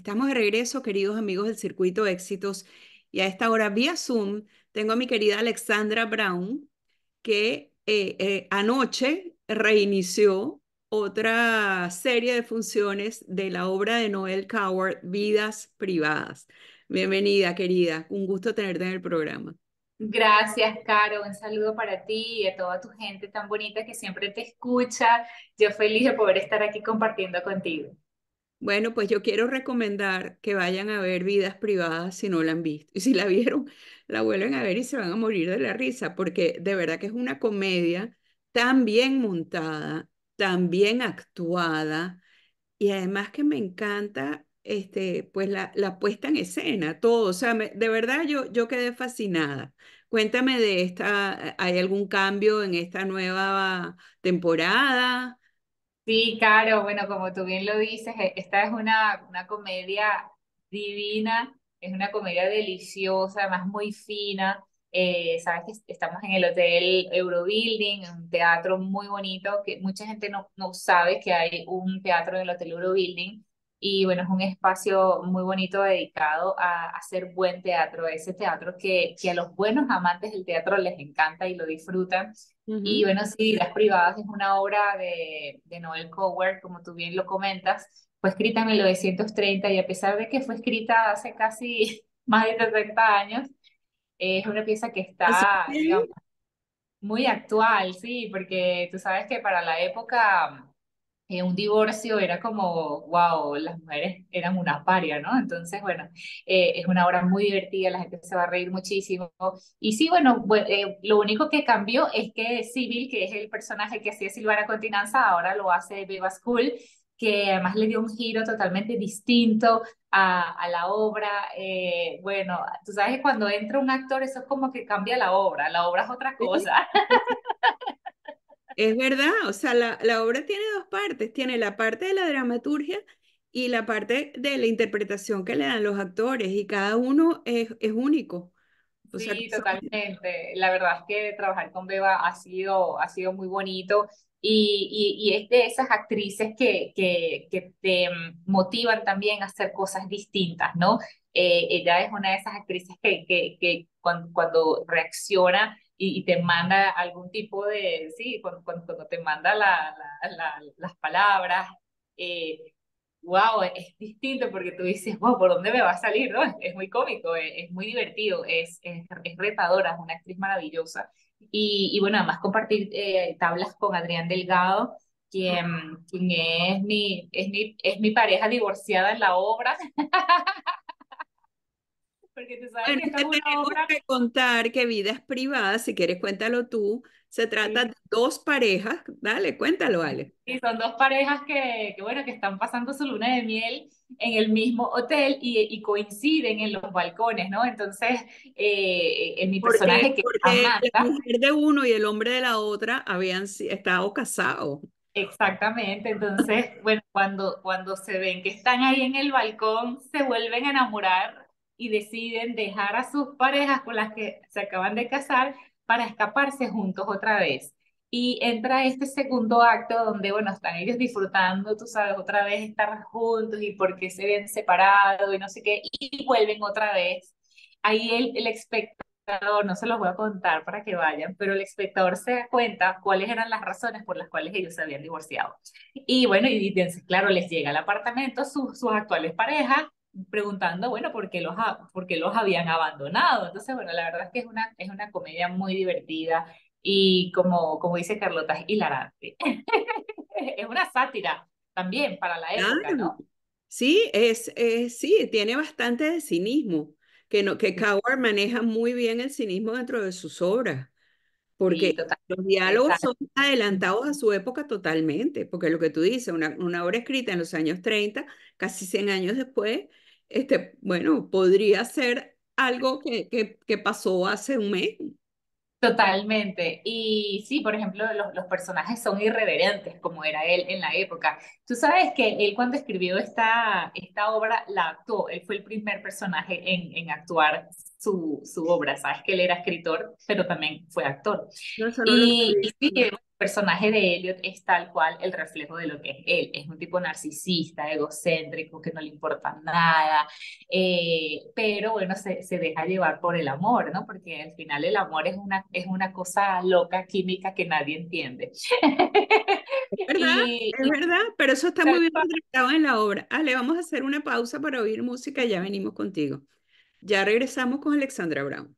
Estamos de regreso, queridos amigos del Circuito Éxitos, y a esta hora vía Zoom tengo a mi querida Alexandra Brown, que eh, eh, anoche reinició otra serie de funciones de la obra de Noel Coward, Vidas Privadas. Bienvenida, querida. Un gusto tenerte en el programa. Gracias, Caro. Un saludo para ti y a toda tu gente tan bonita que siempre te escucha. Yo feliz de poder estar aquí compartiendo contigo. Bueno, pues yo quiero recomendar que vayan a ver Vidas Privadas si no la han visto. Y si la vieron, la vuelven a ver y se van a morir de la risa, porque de verdad que es una comedia tan bien montada, tan bien actuada, y además que me encanta este, pues la, la puesta en escena, todo. O sea, de verdad yo, yo quedé fascinada. Cuéntame de esta, ¿hay algún cambio en esta nueva temporada? Sí, Caro, bueno, como tú bien lo dices, e, esta es una, una comedia divina, es una comedia deliciosa, además muy fina. Eh, sabes que estamos en el Hotel Eurobuilding, un teatro muy bonito, que mucha gente no, no sabe que hay un teatro en el Hotel Eurobuilding. Y bueno, es un espacio muy bonito dedicado a, hacer buen teatro, ese teatro que, que a los buenos amantes del teatro les encanta y lo disfrutan. Y bueno, sí, Las Privadas es una obra de, de Noel Coward, como tú bien lo comentas, fue escrita en 1930 y a pesar de que fue escrita hace casi más de 30 años, es una pieza que está digamos, muy actual, sí, porque tú sabes que para la época eh, un divorcio era como, wow, las mujeres eran una paria, ¿no? Entonces, bueno, eh, es una obra muy divertida, la gente se va a reír muchísimo. Y sí, bueno, eh, lo único que cambió es que Civil, que es el personaje que hacía Silvana Continanza, ahora lo hace Beba School, que además le dio un giro totalmente distinto a, a la obra. bueno, tú sabes que cuando entra un actor, eso es como que cambia la obra, la obra es otra cosa. Es verdad, o sea, la, la, obra tiene dos partes, tiene la parte de la dramaturgia y la parte de la interpretación que le dan los actores y cada uno es, es único. sí, totalmente. La verdad es que trabajar con Beba ha sido, ha sido muy bonito y, y, y es de esas actrices que, que, que, te motivan también a hacer cosas distintas, ¿no? Eh, ella es una de esas actrices que, que, que cuando, cuando reacciona y, te manda algún tipo de, sí, cuando, cuando, te manda la, la, las palabras, eh, wow, es distinto porque tú dices, wow, ¿por dónde me va a salir? ¿no? Es, muy cómico, es, muy divertido, es, es, retadora, es una actriz maravillosa. Y, y bueno, además compartir eh, tablas con Adrián Delgado, quien, quien es, mi, es, mi, es mi pareja divorciada en la obra. porque tú sabes que esta es una obra... que contar que Vidas Privadas, si quieres cuéntalo tú, se trata de dos parejas, dale, cuéntalo, Ale. Sí, son dos parejas que, que, bueno, que están pasando su luna de miel en el mismo hotel y, y coinciden en los balcones, ¿no? Entonces, eh, en mi personaje que porque la mujer de uno y el hombre de la otra habían estado casados. Exactamente, entonces, bueno, cuando, cuando se ven que están ahí en el balcón, se vuelven a enamorar y deciden dejar a sus parejas con las que se acaban de casar para escaparse juntos otra vez. Y entra este segundo acto donde, bueno, están ellos disfrutando, tú sabes, otra vez estar juntos y porque se ven separados y no sé qué, y vuelven otra vez. Ahí el, el espectador, no se los voy a contar para que vayan, pero el espectador se da cuenta cuáles eran las razones por las cuales ellos se habían divorciado. Y bueno, y, claro, les llega al apartamento sus, sus actuales parejas preguntando, bueno, ¿por qué, los, por qué los habían abandonado? Entonces, bueno, la verdad es que es una, es una comedia muy divertida y como, como dice Carlota, es hilarante. es una sátira también para la época, ¿no? Sí, es, sí, tiene bastante de cinismo, que, no, que Coward maneja muy bien el cinismo dentro de sus obras. Porque los diálogos son adelantados a su época totalmente, porque lo que tú dices, una, una obra escrita en los años 30, casi 100 años después, este, bueno, podría ser algo que, que, que pasó hace un mes. Totalmente. Y sí, por ejemplo, los, los, personajes son irreverentes, como era él en la época. Tú sabes que él cuando escribió esta, esta obra la actuó, él fue el primer personaje en, en actuar su, su obra. Sabes que él era escritor, pero también fue actor. No, Y, y sí, el personaje de Elliot es tal cual el reflejo de lo que es él. Es un tipo narcisista, egocéntrico, que no le importa nada, eh, pero bueno, se, se deja llevar por el amor, ¿no? Porque al final el amor es una, es una cosa loca, química que nadie entiende. Es verdad, Y, es verdad, pero eso está muy bien retratado en la obra. Ale, vamos a hacer una pausa para oír música y ya venimos contigo. Ya regresamos con Alexandra Brown.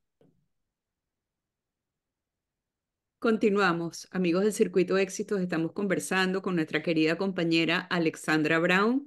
Continuamos, amigos del Circuito Éxitos, estamos conversando con nuestra querida compañera Alexandra Brown.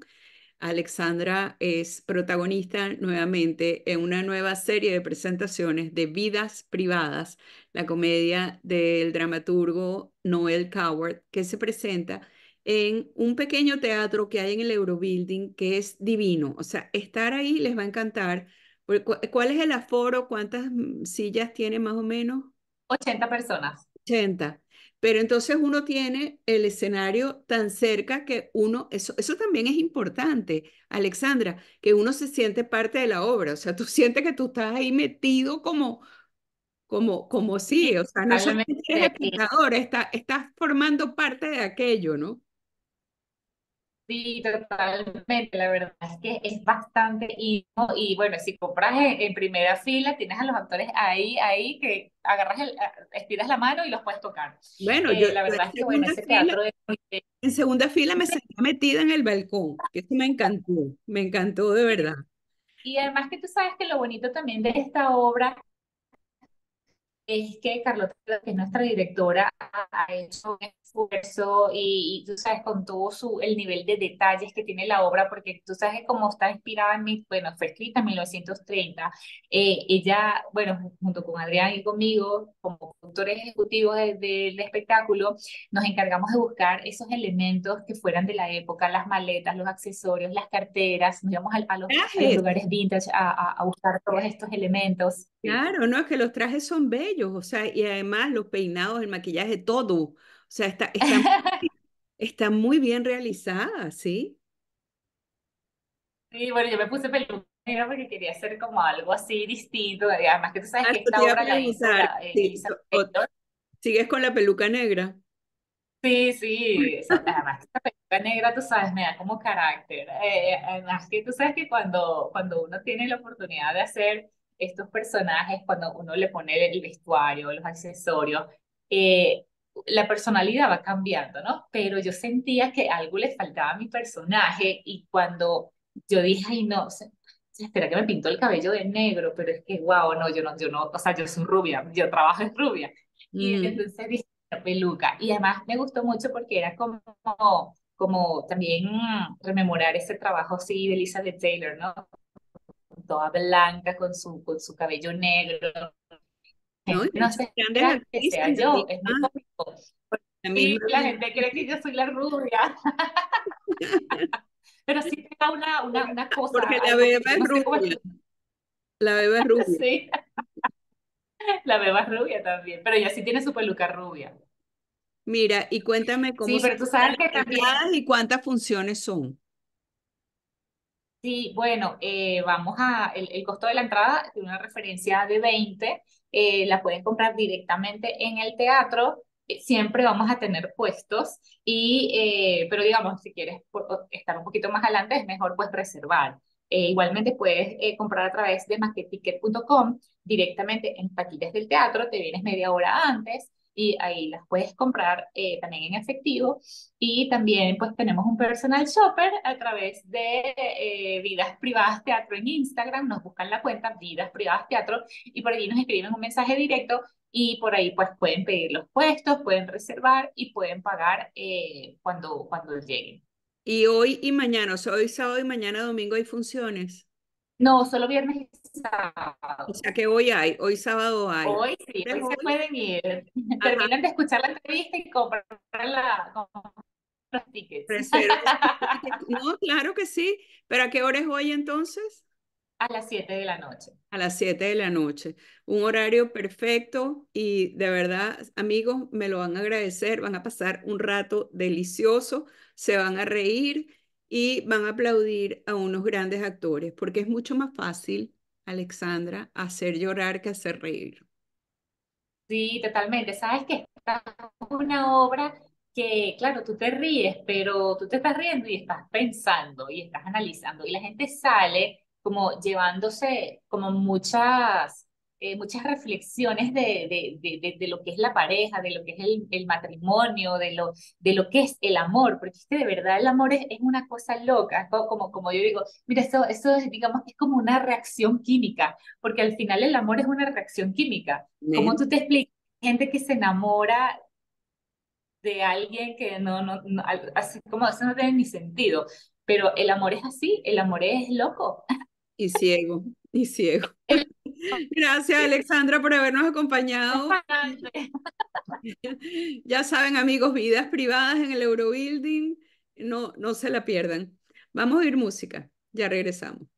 Alexandra es protagonista nuevamente en una nueva serie de presentaciones de Vidas Privadas, la comedia del dramaturgo Noel Coward, que se presenta en un pequeño teatro que hay en el Eurobuilding, que es divino. O sea, estar ahí les va a encantar. ¿Cuál es el aforo? ¿Cuántas mm, sillas tiene más o menos? 80 personas. 80. Pero entonces uno tiene el escenario tan cerca que uno, eso, eso también es importante, Alexandra, que uno se siente parte de la obra, o sea, tú sientes que tú estás ahí metido como, como, como sí, o sea, no solamente eres espectador, está, estás formando parte de aquello, ¿no? Sí, totalmente, la verdad es que es bastante, ¿no? y bueno, si compras en, en primera fila, tienes a los actores ahí, ahí, que agarras el, estiras la mano y los puedes tocar. Bueno, yo, Eh, la yo verdad en es que bueno, ese fila, teatro bello. en segunda fila me sentí metida en el balcón, que eso me encantó, me encantó de verdad. Y además que tú sabes que lo bonito también de esta obra es que Carlota, que es nuestra directora, ha hecho un esfuerzo y, y tú sabes, con todo su, el nivel de detalles que tiene la obra, porque tú sabes como está inspirada en mi, bueno, fue escrita en 1930, eh, ella, bueno, junto con Adrián y conmigo, como productores ejecutivos de- del espectáculo, nos encargamos de buscar esos elementos que fueran de la época, las maletas, los accesorios, las carteras, nos íbamos a, a los, a los lugares vintage a, a, buscar todos estos elementos. Claro, no, es que los trajes son bellos, o sea, y además los peinados, el maquillaje, todo, sea, está, está, está muy bien realizada, ¿sí? Sí, bueno, yo me puse peluca negra porque quería hacer como algo así distinto. Además que tú sabes Ah, que esta obra la hizo la, eh, sí, o-. ¿sigues con la peluca negra? Sí, sí, además que esta peluca negra, tú sabes, me da como carácter. Eh, además que tú sabes que cuando, cuando uno tiene la oportunidad de hacer estos personajes, cuando uno le pone el vestuario, los accesorios, eh, la personalidad va cambiando, ¿no? Pero yo sentía que algo le faltaba a mi personaje y cuando yo dije, ay, no, se- espera que me pintó el cabello de negro, pero es que, wow, no, yo no, yo no, o sea, yo soy rubia, yo trabajo en rubia. Y Mm, entonces dije, peluca. Y además me gustó mucho porque era como, como también mm, rememorar ese trabajo así de Elizabeth Taylor, ¿no? Toda blanca, con su, con su cabello negro. ¿no? Y No espera que sea yo, es muy Sí, la gente cree que yo soy la rubia, pero sí me da una, una, una cosa, porque la beba es rubia, la beba es rubia. Sí, la beba es rubia también, pero ella sí tiene su peluca rubia. Mira, y cuéntame cómo Sí, pero tú sabes que las también entradas y cuántas funciones son. Sí, bueno, eh, vamos a, el, el costo de la entrada tiene una referencia de 20, eh, la pueden comprar directamente en el teatro, siempre vamos a tener puestos, y, eh, pero digamos, si quieres estar un poquito más adelante, es mejor pues reservar. Eh, igualmente puedes eh, comprar a través de maqueticket.com directamente en taquillas del teatro, te vienes media hora antes y ahí las puedes comprar eh, también en efectivo y también pues tenemos un personal shopper a través de eh, Vidas Privadas Teatro en Instagram, nos buscan la cuenta Vidas Privadas Teatro y por allí nos escriben un mensaje directo y por ahí pues pueden pedir los puestos, pueden reservar y pueden pagar eh, cuando, cuando lleguen. Y hoy y mañana, o sea, hoy sábado y mañana domingo hay funciones. No, solo viernes y O sábado. sea que hoy hay, hoy sábado hay. Hoy sí, ¿Es hoy se hoy? pueden ir. Terminan de escuchar la entrevista y comprar la, comprar los tickets. reserva sus tickets. No, claro que sí, pero ¿a qué hora es hoy entonces? A las 7 de la noche. A las 7 de la noche. Un horario perfecto y de verdad, amigos, me lo van a agradecer, van a pasar un rato delicioso, se van a reír y van a aplaudir a unos grandes actores, porque es mucho más fácil Alexandra, hacer llorar que hacer reír. Sí, totalmente. Sabes que esta es una obra que, claro, tú te ríes, pero tú te estás riendo y estás pensando y estás analizando. Y la gente sale como llevándose como muchas, eh, muchas reflexiones de, de, de, de, lo que es la pareja, de lo que es el, el, matrimonio, de lo, de lo que es el amor, porque es que de verdad el amor es, es una cosa loca, como, como yo digo, mira, eso, eso es, digamos, es como una reacción química, porque al final el amor es una reacción química. ¿Cómo tú te explicas? Gente que se enamora de alguien que no, no, no, así como eso no tiene ni sentido, pero el amor es así, el amor es loco. Y ciego, y ciego. Gracias, Alexandra, por habernos acompañado. ya saben, amigos, vidas privadas en el Eurobuilding, no, no se la pierdan. Vamos a oír música, ya regresamos.